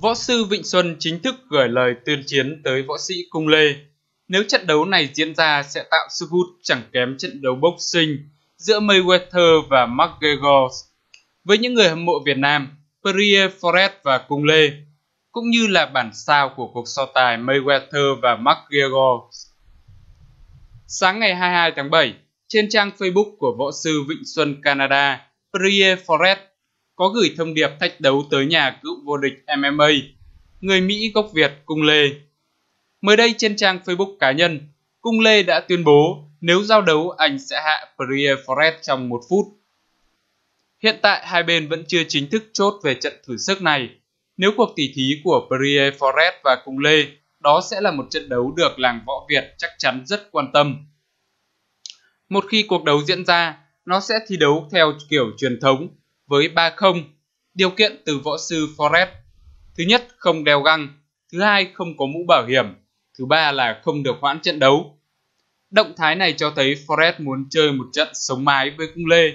Võ sư Vịnh Xuân chính thức gửi lời tuyên chiến tới võ sĩ Cung Lê. Nếu trận đấu này diễn ra sẽ tạo sức hút chẳng kém trận đấu boxing giữa Mayweather và McGregor. Với những người hâm mộ Việt Nam, Pierre Forest và Cung Lê, cũng như là bản sao của cuộc so tài Mayweather và McGregor. Sáng ngày 22 tháng 7, trên trang Facebook của võ sư Vịnh Xuân Canada, Pierre Forest có gửi thông điệp thách đấu tới nhà cựu vô địch MMA, người Mỹ gốc Việt Cung Lê. Mới đây trên trang Facebook cá nhân, Cung Lê đã tuyên bố nếu giao đấu anh sẽ hạ Pierre-Forest trong một phút. Hiện tại hai bên vẫn chưa chính thức chốt về trận thử sức này. Nếu cuộc tỉ thí của Pierre-Forest và Cung Lê, đó sẽ là một trận đấu được làng võ Việt chắc chắn rất quan tâm. Một khi cuộc đấu diễn ra, nó sẽ thi đấu theo kiểu truyền thống với 3-0, điều kiện từ võ sư Forest. Thứ nhất, không đeo găng. Thứ hai, không có mũ bảo hiểm. Thứ ba là không được hoãn trận đấu. Động thái này cho thấy Forest muốn chơi một trận sống mái với Cung Lê.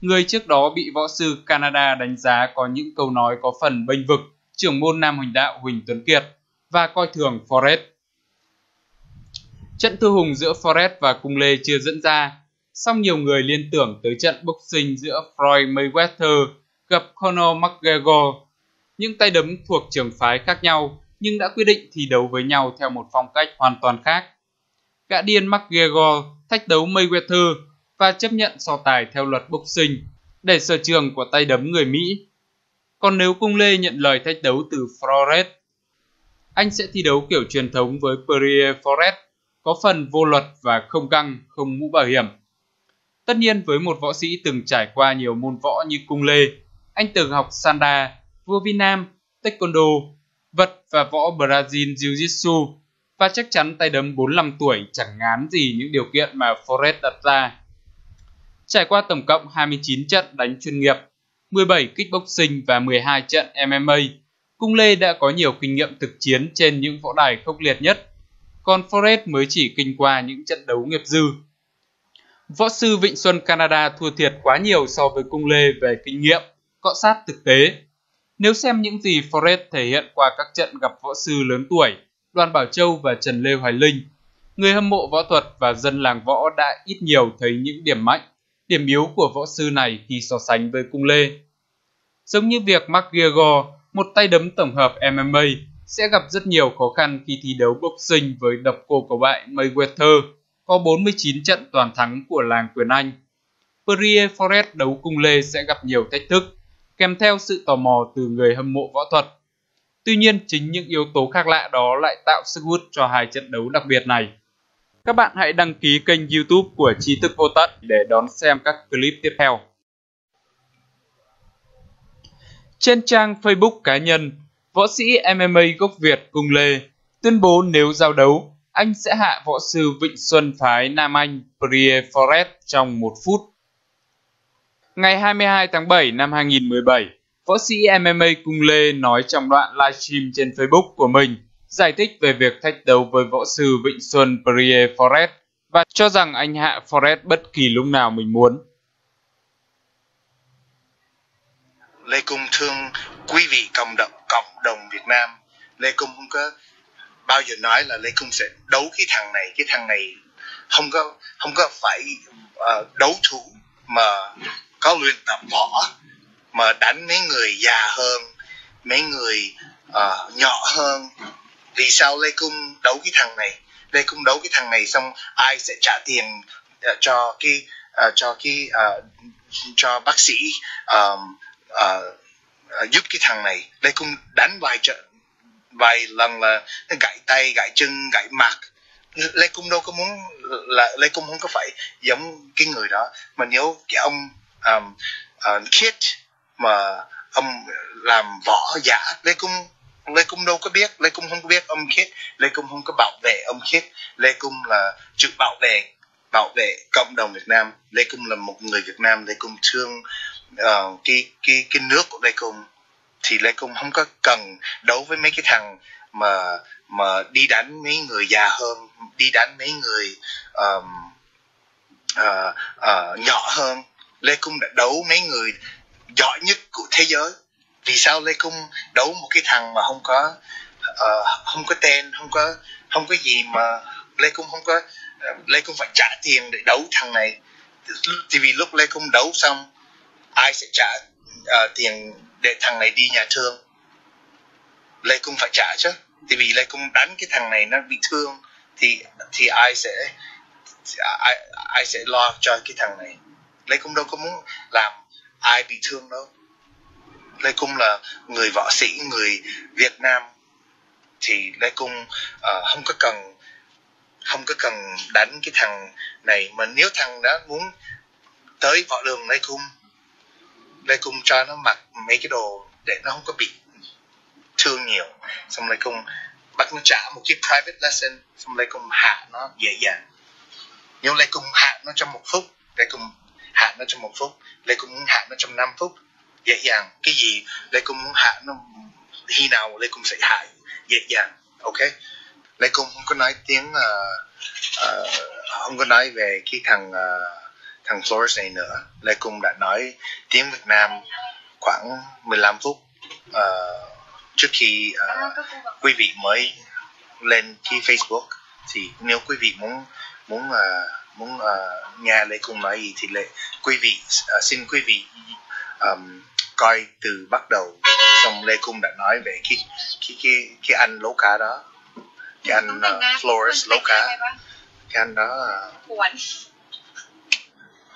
Người trước đó bị võ sư Canada đánh giá có những câu nói có phần bênh vực trưởng môn Nam Huỳnh Đạo Huỳnh Tuấn Kiệt và coi thường Forest. Trận thư hùng giữa Forest và Cung Lê chưa dẫn ra, song nhiều người liên tưởng tới trận boxing giữa Floyd Mayweather gặp Conor McGregor. Những tay đấm thuộc trường phái khác nhau nhưng đã quyết định thi đấu với nhau theo một phong cách hoàn toàn khác. Gã điên McGregor thách đấu Mayweather và chấp nhận so tài theo luật boxing để sở trường của tay đấm người Mỹ. Còn nếu Cung Lê nhận lời thách đấu từ Flores, anh sẽ thi đấu kiểu truyền thống với Perrier Flores có phần vô luật và không căng, không mũ bảo hiểm. Tất nhiên với một võ sĩ từng trải qua nhiều môn võ như Cung Lê, anh từng học Sanda, vua Việt Nam, Taekwondo, vật và võ Brazil Jiu-Jitsu và chắc chắn tay đấm 45 tuổi chẳng ngán gì những điều kiện mà Forrest đặt ra. Trải qua tổng cộng 29 trận đánh chuyên nghiệp, 17 kickboxing và 12 trận MMA, Cung Lê đã có nhiều kinh nghiệm thực chiến trên những võ đài khốc liệt nhất, còn Forrest mới chỉ kinh qua những trận đấu nghiệp dư. Võ sư Vịnh Xuân Canada thua thiệt quá nhiều so với Cung Lê về kinh nghiệm, cọ sát thực tế. Nếu xem những gì Forrest thể hiện qua các trận gặp võ sư lớn tuổi, Đoàn Bảo Châu và Trần Lê Hoài Linh, người hâm mộ võ thuật và dân làng võ đã ít nhiều thấy những điểm mạnh, điểm yếu của võ sư này khi so sánh với Cung Lê. Giống như việc McGregor, một tay đấm tổng hợp MMA, sẽ gặp rất nhiều khó khăn khi thi đấu boxing với độc cô cầu bại Mayweather, có 49 trận toàn thắng của làng quyền Anh. Perrier Forest đấu Cung Lê sẽ gặp nhiều thách thức, kèm theo sự tò mò từ người hâm mộ võ thuật. Tuy nhiên, chính những yếu tố khác lạ đó lại tạo sức hút cho hai trận đấu đặc biệt này. Các bạn hãy đăng ký kênh youtube của Trí Thức Vô Tận để đón xem các clip tiếp theo. Trên trang Facebook cá nhân, võ sĩ MMA gốc Việt Cung Lê tuyên bố nếu giao đấu, anh sẽ hạ võ sư Vịnh Xuân phái Nam Anh Prier Forest trong một phút. Ngày 22 tháng 7 năm 2017, võ sĩ MMA Cung Lê nói trong đoạn livestream trên Facebook của mình giải thích về việc thách đấu với võ sư Vịnh Xuân Prier Forest và cho rằng anh hạ Forest bất kỳ lúc nào mình muốn. Lê Cung thương quý vị cộng đồng cộng đồng Việt Nam. Lê Cung không có bao giờ nói là Lê Cung sẽ đấu cái thằng này, cái thằng này không có không có phải uh, đấu thủ mà có luyện tập võ mà đánh mấy người già hơn mấy người uh, nhỏ hơn. Vì sao lê cung đấu cái thằng này? Lê cung đấu cái thằng này xong ai sẽ trả tiền uh, cho cái uh, cho cái uh, cho bác sĩ um, uh, uh, giúp cái thằng này? Lê cung đánh vài trận vài lần là gãy tay gãy chân gãy mặt. Lê cung đâu có muốn là lê cung không có phải giống cái người đó? Mà nếu cái ông um, uh, kid mà ông làm võ giả lê cung lê cung đâu có biết lê cung không có biết ông khiết lê cung không có bảo vệ ông khiết lê cung là chữ bảo vệ bảo vệ cộng đồng việt nam. Lê cung là một người việt nam. Lê cung thương uh, cái cái cái nước của lê cung thì lê cung không có cần đấu với mấy cái thằng mà mà đi đánh mấy người già hơn đi đánh mấy người um, uh, uh, nhỏ hơn. Lê cung đã đấu mấy người giỏi nhất của thế giới. Vì sao lê cung đấu một cái thằng mà không có uh, không có tên không có không có gì mà lê cung không có uh, lê cung phải trả tiền để đấu thằng này. Thì vì lúc lê cung đấu xong ai sẽ trả? Uh, tiền để thằng này đi nhà thương. Lê cung phải trả chứ. Thì vì lê cung đánh cái thằng này nó bị thương thì thì ai sẽ ai ai sẽ lo cho cái thằng này? Lê cung đâu có muốn làm ai bị thương đâu. Lê cung là người võ sĩ người việt nam. Thì lê cung uh, không có cần không có cần đánh cái thằng này. Mà nếu thằng đó muốn tới võ đường lê cung lê cung cho nó mặc mấy cái đồ để nó không có bị thương nhiều. Xong lê cung bắt nó trả một cái private lesson xong lê cung hạ nó dễ dàng. Nhưng lê cung hạ nó trong một phút lê cung hạ nó trong một phút lê cung muốn hạ nó trong 5 phút dễ dàng. Cái gì lê cung muốn hạ nó khi nào lê cung sẽ hạ dễ dàng. Ok? Lê cung không có nói tiếng uh, uh, không có nói về cái thằng uh, thằng Flores này nữa. Lê cung đã nói tiếng việt nam khoảng 15 phút uh, trước khi uh, quý vị mới lên cái facebook. Thì nếu quý vị muốn muốn uh, muốn uh, nghe lê cung nói gì thì lê quý vị uh, xin quý vị um, coi từ bắt đầu. Xong lê cung đã nói về cái cái cái cái anh lấu cá đó. Cái anh uh, Flores lấu cá. cái anh đó uh,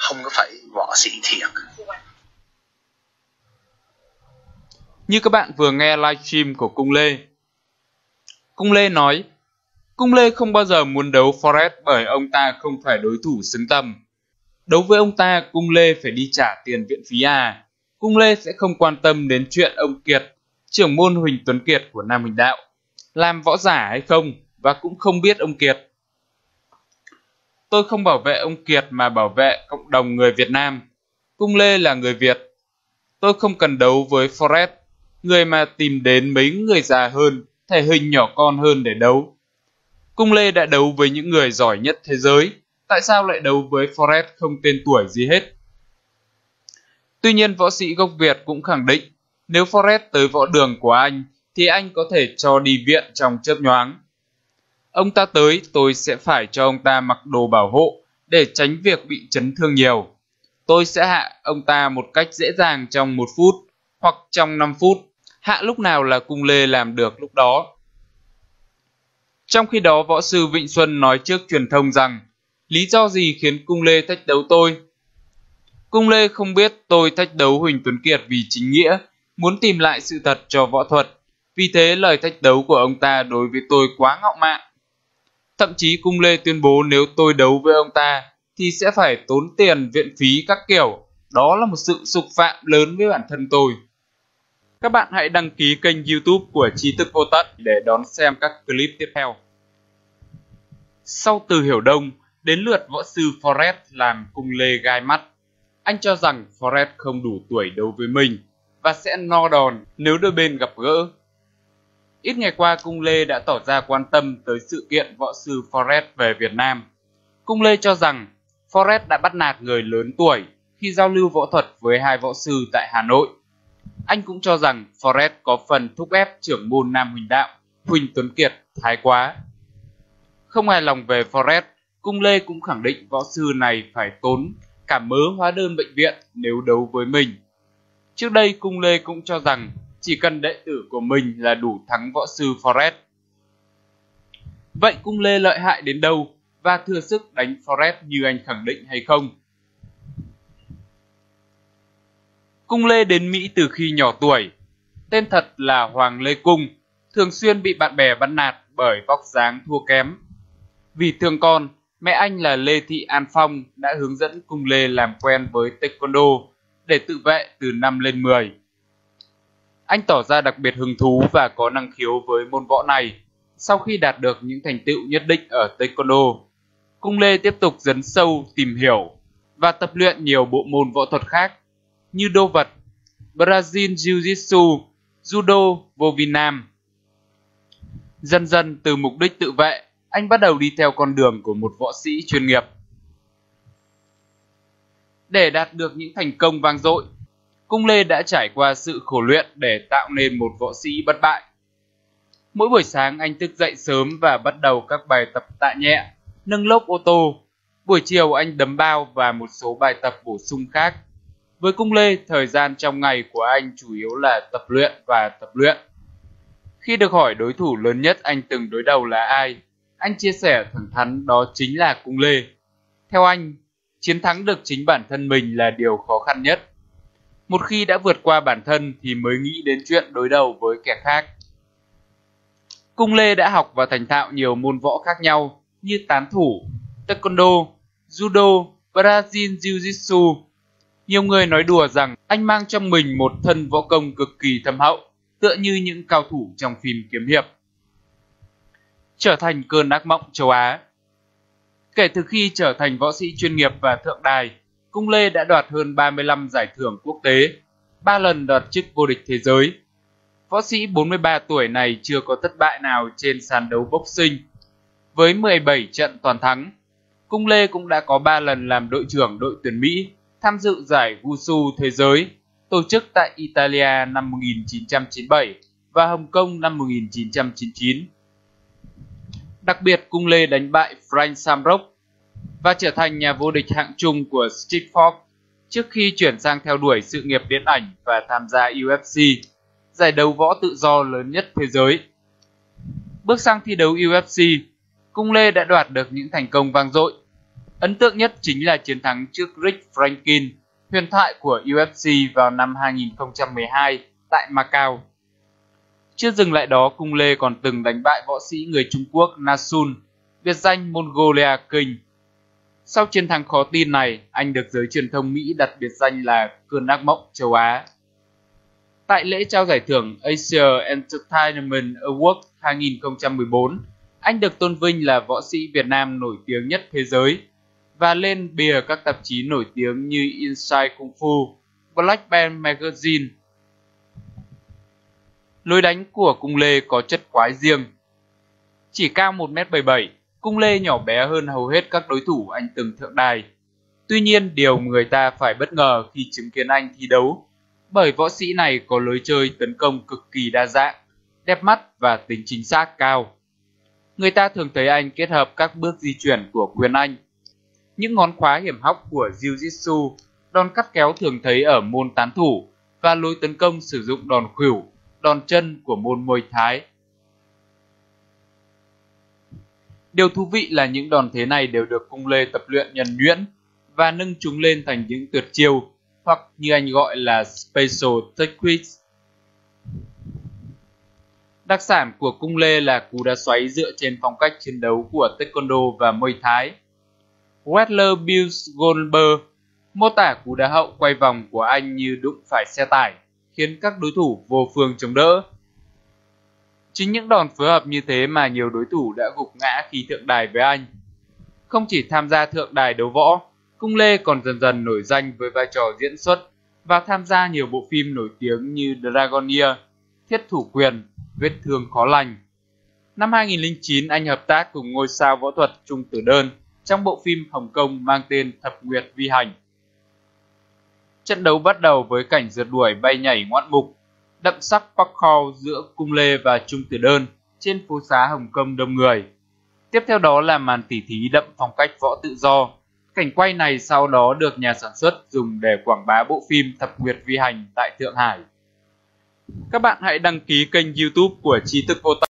không có phải võ sĩ thiệt. Như các bạn vừa nghe livestream của cung lê. Cung lê nói, cung lê không bao giờ muốn đấu forest bởi ông ta không phải đối thủ xứng tầm. Đấu với ông ta, cung lê phải đi trả tiền viện phí à cung lê sẽ không quan tâm đến chuyện ông kiệt, trưởng môn huỳnh tuấn kiệt của nam huỳnh đạo, làm võ giả hay không, và cũng không biết ông kiệt tôi không bảo vệ ông kiệt mà bảo vệ cộng đồng người việt nam. Cung lê là người việt. Tôi không cần đấu với Forrest, người mà tìm đến mấy người già hơn thể hình nhỏ con hơn để đấu. Cung lê đã đấu với những người giỏi nhất thế giới. Tại sao lại đấu với Forrest không tên tuổi gì hết? Tuy nhiên võ sĩ gốc việt cũng khẳng định nếu Forrest tới võ đường của anh thì anh có thể cho đi viện trong chớp nhoáng ông ta tới, tôi sẽ phải cho ông ta mặc đồ bảo hộ để tránh việc bị chấn thương nhiều. Tôi sẽ hạ ông ta một cách dễ dàng trong một phút hoặc trong 5 phút. Hạ lúc nào là cung lê làm được lúc đó. Trong khi đó, võ sư vịnh xuân nói trước truyền thông rằng, lý do gì khiến cung lê thách đấu tôi? Cung lê không biết tôi thách đấu huỳnh tuấn kiệt vì chính nghĩa, muốn tìm lại sự thật cho võ thuật. Vì thế, lời thách đấu của ông ta đối với tôi quá ngạo mạn thậm chí cung lê tuyên bố nếu tôi đấu với ông ta thì sẽ phải tốn tiền, viện phí các kiểu. Đó là một sự sục phạm lớn với bản thân tôi. Các bạn hãy đăng ký kênh youtube của Tri thức vô tận để đón xem các clip tiếp theo. Sau từ hiểu đông, đến lượt võ sư Forrest làm cung lê gai mắt. Anh cho rằng Forrest không đủ tuổi đấu với mình và sẽ no đòn nếu đôi bên gặp gỡ. Ít ngày qua, Cung Lê đã tỏ ra quan tâm tới sự kiện võ sư Forrest về Việt Nam. Cung Lê cho rằng Forrest đã bắt nạt người lớn tuổi khi giao lưu võ thuật với hai võ sư tại Hà Nội. Anh cũng cho rằng Forrest có phần thúc ép trưởng môn Nam Huỳnh Đạo, Huỳnh Tuấn Kiệt thái quá. Không hài lòng về Forrest, Cung Lê cũng khẳng định võ sư này phải tốn cả mớ hóa đơn bệnh viện nếu đấu với mình. Trước đây Cung Lê cũng cho rằng chỉ cần đệ tử của mình là đủ thắng võ sư Forest. Vậy cung lê lợi hại đến đâu và thừa sức đánh Forest như anh khẳng định hay không? Cung Lê đến Mỹ từ khi nhỏ tuổi. Tên thật là Hoàng Lê Cung, thường xuyên bị bạn bè bắt nạt bởi vóc dáng thua kém. Vì thương con, mẹ anh là Lê Thị An Phong đã hướng dẫn Cung Lê làm quen với Taekwondo để tự vệ từ năm lên 10. Anh tỏ ra đặc biệt hứng thú và có năng khiếu với môn võ này sau khi đạt được những thành tựu nhất định ở Taekwondo. Cung Lê tiếp tục dấn sâu tìm hiểu và tập luyện nhiều bộ môn võ thuật khác như đô vật, Brazil Jiu-Jitsu, Judo, vô vi nam. Dần dần từ mục đích tự vệ, anh bắt đầu đi theo con đường của một võ sĩ chuyên nghiệp. Để đạt được những thành công vang dội, Cung Lê đã trải qua sự khổ luyện để tạo nên một võ sĩ bất bại. Mỗi buổi sáng anh thức dậy sớm và bắt đầu các bài tập tạ nhẹ, nâng lốp ô tô. Buổi chiều anh đấm bao và một số bài tập bổ sung khác. Với Cung Lê, thời gian trong ngày của anh chủ yếu là tập luyện và tập luyện. Khi được hỏi đối thủ lớn nhất anh từng đối đầu là ai, anh chia sẻ thẳng thắn đó chính là Cung Lê. Theo anh, chiến thắng được chính bản thân mình là điều khó khăn nhất. Một khi đã vượt qua bản thân thì mới nghĩ đến chuyện đối đầu với kẻ khác. Cung Lê đã học và thành thạo nhiều môn võ khác nhau như tán thủ, taekwondo, judo, Brazil Jiu-Jitsu. Nhiều người nói đùa rằng anh mang trong mình một thân võ công cực kỳ thâm hậu, tựa như những cao thủ trong phim kiếm hiệp. Trở thành cơn ác mộng châu Á Kể từ khi trở thành võ sĩ chuyên nghiệp và thượng đài, Cung Lê đã đoạt hơn 35 giải thưởng quốc tế, 3 lần đoạt chức vô địch thế giới. Võ sĩ 43 tuổi này chưa có thất bại nào trên sàn đấu boxing. Với 17 trận toàn thắng, Cung Lê cũng đã có 3 lần làm đội trưởng đội tuyển Mỹ tham dự giải Wushu thế giới tổ chức tại Italia năm 1997 và Hồng Kông năm 1999. Đặc biệt, Cung Lê đánh bại Frank Samrock và trở thành nhà vô địch hạng trung của Street Fox trước khi chuyển sang theo đuổi sự nghiệp điện ảnh và tham gia UFC, giải đấu võ tự do lớn nhất thế giới. Bước sang thi đấu UFC, Cung Lê đã đoạt được những thành công vang dội. Ấn tượng nhất chính là chiến thắng trước Rick Franklin, huyền thoại của UFC vào năm 2012 tại Macau. Chưa dừng lại đó, Cung Lê còn từng đánh bại võ sĩ người Trung Quốc Nasun, biệt danh Mongolia King. Sau chiến thắng khó tin này, anh được giới truyền thông Mỹ đặt biệt danh là cơn ác mộng châu Á. Tại lễ trao giải thưởng Asia Entertainment Award 2014, anh được tôn vinh là võ sĩ Việt Nam nổi tiếng nhất thế giới và lên bìa các tạp chí nổi tiếng như Inside Kung Fu, Black Belt Magazine. Lối đánh của Cung Lê có chất quái riêng. Chỉ cao 1m77, Cung Lê nhỏ bé hơn hầu hết các đối thủ anh từng thượng đài. Tuy nhiên, điều người ta phải bất ngờ khi chứng kiến anh thi đấu, bởi võ sĩ này có lối chơi tấn công cực kỳ đa dạng, đẹp mắt và tính chính xác cao. Người ta thường thấy anh kết hợp các bước di chuyển của quyền Anh. Những ngón khóa hiểm hóc của Jiu-Jitsu, đòn cắt kéo thường thấy ở môn tán thủ và lối tấn công sử dụng đòn khuỷu, đòn chân của môn môi thái. Điều thú vị là những đòn thế này đều được cung lê tập luyện nhuần nhuyễn và nâng chúng lên thành những tuyệt chiêu hoặc như anh gọi là special techniques. Đặc sản của cung lê là cú đá xoáy dựa trên phong cách chiến đấu của taekwondo và muay thái. Wrestler Bill Goldberg mô tả cú đá hậu quay vòng của anh như đụng phải xe tải, khiến các đối thủ vô phương chống đỡ. Chính những đòn phối hợp như thế mà nhiều đối thủ đã gục ngã khi thượng đài với anh. Không chỉ tham gia thượng đài đấu võ, Cung Lê còn dần dần nổi danh với vai trò diễn xuất và tham gia nhiều bộ phim nổi tiếng như Dragonia, Thiết thủ quyền, Vết thương khó lành. Năm 2009, anh hợp tác cùng ngôi sao võ thuật Trung Tử Đơn trong bộ phim Hồng Kông mang tên Thập Nguyệt Vi Hành. Trận đấu bắt đầu với cảnh rượt đuổi bay nhảy ngoạn mục, đậm sắc parkour giữa Cung Lê và Trung Tử Đơn trên phố xá Hồng Kông đông người. Tiếp theo đó là màn tỉ thí đậm phong cách võ tự do. Cảnh quay này sau đó được nhà sản xuất dùng để quảng bá bộ phim Thập Nguyệt Vi Hành tại Thượng Hải. Các bạn hãy đăng ký kênh youtube của Trí Thức Vô Tâm